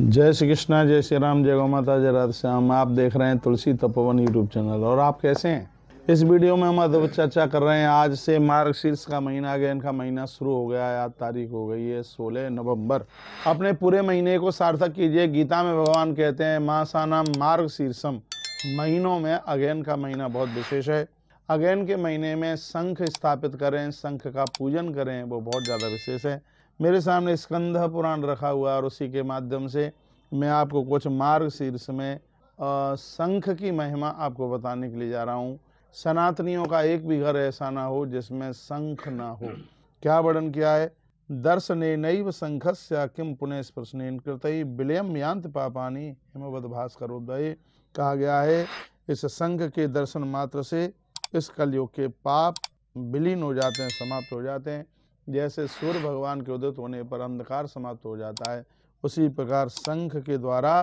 जय श्री कृष्णा, जय श्री राम, जय गौ माता, जय राधे श्याम। आप देख रहे हैं तुलसी तपोवन यूट्यूब चैनल और आप कैसे हैं? इस वीडियो में हम अद्भुत चर्चा कर रहे हैं। आज से मार्ग शीर्ष का महीना आ गया, इनका महीना शुरू हो गया है आज तारीख हो गई है सोलह नवंबर। अपने पूरे महीने को सार्थक कीजिए। गीता में भगवान कहते हैं मासाना मार्ग शीर्षम महीनों में अगेन का महीना बहुत विशेष है। अगेन के महीने में शंख स्थापित करें, शंख का पूजन करें, वो बहुत ज़्यादा विशेष है। मेरे सामने स्कंद पुराण रखा हुआ और उसी के माध्यम से मैं आपको कुछ मार्ग शीर्ष में शंख की महिमा आपको बताने के लिए जा रहा हूँ। सनातनियों का एक भी घर ऐसा ना हो जिसमें शंख ना हो। क्या वर्णन किया है? दर्शने नैव शंखस्य किम पुनः स्पर्शनेन कृतई विलयम यांत पापानी हिमवद भास्करोदय। कहा गया है, इस शंख के दर्शन मात्र से इस कलयुग के पाप विलीन हो जाते हैं, समाप्त हो जाते हैं। जैसे सूर्य भगवान के उदित होने पर अंधकार समाप्त हो जाता है, उसी प्रकार शंख के द्वारा,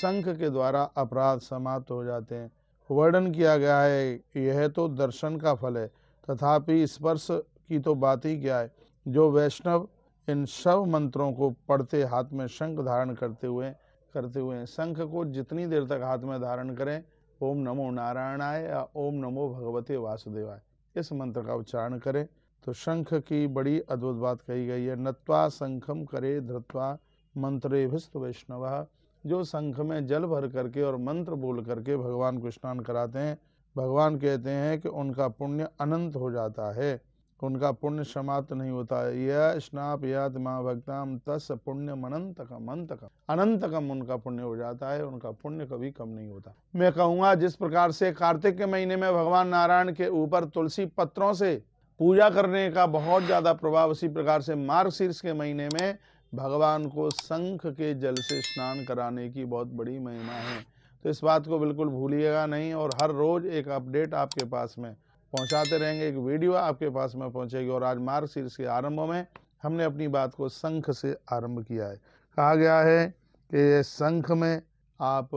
शंख के द्वारा अपराध समाप्त हो जाते हैं। वर्णन किया गया है यह तो दर्शन का फल है, तथापि स्पर्श की तो बात ही क्या है? जो वैष्णव इन सब मंत्रों को पढ़ते हाथ में शंख धारण करते हुए करते हुए शंख को जितनी देर तक हाथ में धारण करें, ओम नमो नारायणाय या ओम नमो भगवते वासुदेवाय। इस मंत्र का उच्चारण करें। तो शंख की बड़ी अद्भुत बात कही गई है। नत्वा शंखम करे धृत्वा मंत्रे भिस्त वैष्णव। जो शंख में जल भर करके और मंत्र बोल करके भगवान को स्नान कराते हैं, भगवान कहते हैं कि उनका पुण्य अनंत हो जाता है। उनका पुण्य समाप्त नहीं होता। यह स्नाप यात माँ भक्ताम तस् पुण्य अनंतकम अंतकम अनंतकम उनका पुण्य हो जाता है, उनका पुण्य कभी कम नहीं होता। मैं कहूँगा, जिस प्रकार से कार्तिक के महीने में भगवान नारायण के ऊपर तुलसी पत्रों से पूजा करने का बहुत ज़्यादा प्रभाव उसी प्रकार से मार्ग शीर्ष के महीने में भगवान को शंख के जल से स्नान कराने की बहुत बड़ी महिमा है। तो इस बात को बिल्कुल भूलिएगा नहीं और हर रोज़ एक अपडेट आपके पास में पहुंचाते रहेंगे, एक वीडियो आपके पास में पहुंचेगी और आज मार्ग शीर्ष के आरंभ में हमने अपनी बात को शंख से आरंभ किया है। कहा गया है कि शंख में आप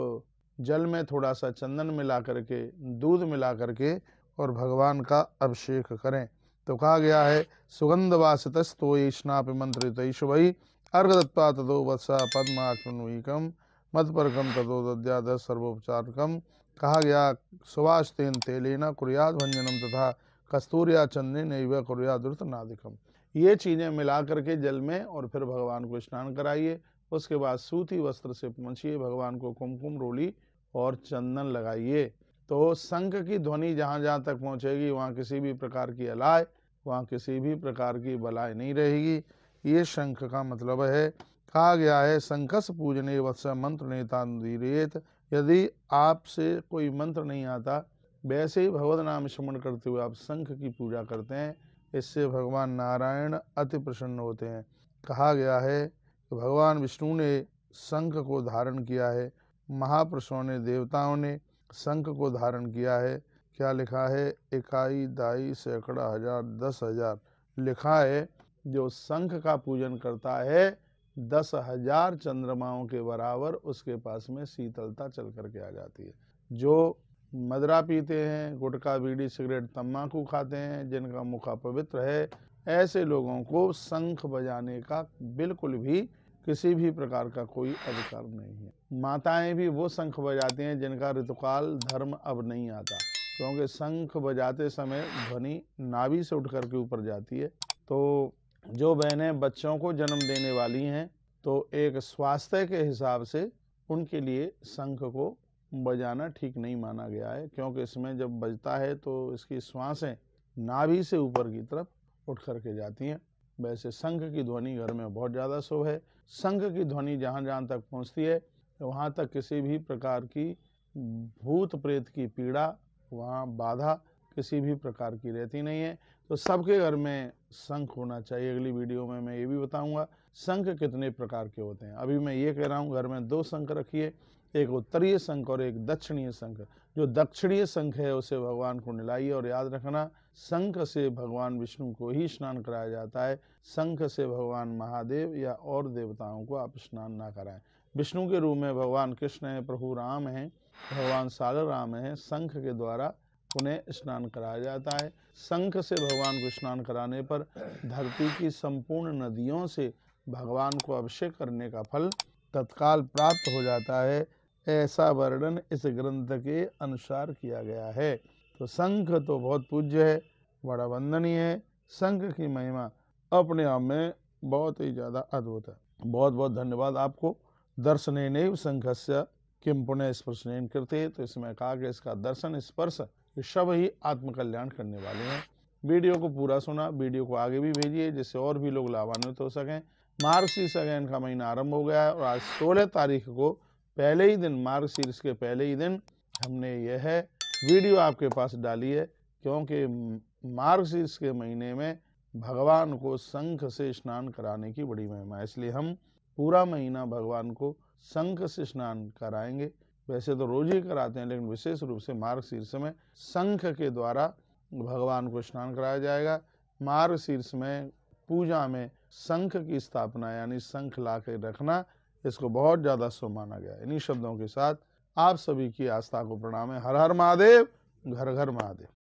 जल में थोड़ा सा चंदन मिला करके दूध मिला करके और भगवान का अभिषेक करें। तो कहा गया है सुगंध वासितो स्नाप मंत्रित दत्ता तदो वत्सा पद्माक्षुकम मधपरकम तदो दद्याद सर्वोपचारकम कहा गया सुभाष तेन तेलेना कुरियाद भंजनम तथा कस्तूरिया चंदन एवं कुरियादुर्त नादिकम ये चीज़ें मिला करके जल में और फिर भगवान को स्नान कराइए, उसके बाद सूती वस्त्र से पहुँचिए, भगवान को कुमकुम रोली और चंदन लगाइए। तो शंख की ध्वनि जहाँ जहाँ तक पहुँचेगी, वहाँ किसी भी प्रकार की अलाय वहाँ किसी भी प्रकार की बलाय नहीं रहेगी। ये शंख का मतलब है, कहा गया है, शंखस पूजने वत्स मंत्र नेता रेत यदि आपसे कोई मंत्र नहीं आता, वैसे ही भगवत नाम स्मरण करते हुए आप शंख की पूजा करते हैं, इससे भगवान नारायण अति प्रसन्न होते हैं। कहा गया है कि भगवान विष्णु ने शंख को धारण किया है, महापुरुषों ने, देवताओं ने शंख को धारण किया है क्या लिखा है? इकाई, दाई, सैकड़ा, हज़ार, दस हज़ार। लिखा है, जो शंख का पूजन करता है, दस हज़ार चंद्रमाओं के बराबर उसके पास में शीतलता चल करके आ जाती है। जो मदरा पीते हैं, गुटखा, बीड़ी, सिगरेट, तम्बाकू खाते हैं, जिनका मुख पवित्र है, ऐसे लोगों को शंख बजाने का बिल्कुल भी किसी भी प्रकार का कोई अधिकार नहीं है। माताएँ भी वो शंख बजाती हैं जिनका ऋतुकाल, धर्म अब नहीं आता। क्योंकि शंख बजाते समय ध्वनि नाभि से उठ करके ऊपर जाती है। तो जो बहनें बच्चों को जन्म देने वाली हैं तो एक स्वास्थ्य के हिसाब से उनके लिए शंख को बजाना ठीक नहीं माना गया है, क्योंकि इसमें जब बजता है तो इसकी श्वासें नाभि से ऊपर की तरफ़ उठ करके जाती हैं। वैसे शंख की ध्वनि घर में बहुत ज़्यादा शुभ है। शंख की ध्वनि जहाँ जहाँ तक पहुँचती है, वहाँ तक किसी भी प्रकार की भूत प्रेत की पीड़ा वहाँ बाधा किसी भी प्रकार की रहती नहीं है। तो सबके घर में शंख होना चाहिए। अगली वीडियो में मैं ये भी बताऊँगा, शंख कितने प्रकार के होते हैं। अभी मैं ये कह रहा हूँ, घर में दो शंख रखिए, एक उत्तरीय शंख और एक दक्षिणीय शंख। जो दक्षिणीय शंख है, उसे भगवान को निलाइए और याद रखना, शंख से भगवान विष्णु को ही स्नान कराया जाता है। शंख से भगवान महादेव या और देवताओं को आप स्नान ना कराएँ। विष्णु के रूप में भगवान कृष्ण हैं, प्रभु राम है। भगवान सागर राम है, शंख के द्वारा उन्हें स्नान कराया जाता है। शंख से भगवान को स्नान कराने पर धरती की संपूर्ण नदियों से भगवान को अभिषेक करने का फल तत्काल प्राप्त हो जाता है, ऐसा वर्णन इस ग्रंथ के अनुसार किया गया है। तो शंख तो बहुत पूज्य है, बड़ा वंदनीय है। शंख की महिमा अपने आप में बहुत ही ज़्यादा अद्भुत है। बहुत बहुत धन्यवाद आपको। दर्शन नहीं शंखस्य किम पुण्य स्पर्श करते तो इसमें कहा कि इसका दर्शन, स्पर्श, ये सब ही आत्मकल्याण करने वाले हैं। वीडियो को पूरा सुना, वीडियो को आगे भी भेजिए, जिससे और भी लोग लाभान्वित हो सकें। मार्गशीर्ष अगैन का महीना आरंभ हो गया है और आज सोलह तारीख को पहले ही दिन मार्गशीर्ष के पहले ही दिन हमने यह वीडियो आपके पास डाली है, क्योंकि मार्गशीर्ष के महीने में भगवान को शंख से स्नान कराने की बड़ी महिमा है। इसलिए हम पूरा महीना भगवान को शंख से स्नान कराएँगे। वैसे तो रोज ही कराते हैं, लेकिन विशेष रूप से मार्ग शीर्ष में शंख के द्वारा भगवान को स्नान कराया जाएगा। मार्ग शीर्ष में पूजा में शंख की स्थापना, यानी शंख ला के रखना, इसको बहुत ज़्यादा शुभ माना गया इन्हीं शब्दों के साथ आप सभी की आस्था को प्रणाम है। हर हर महादेव, घर घर महादेव।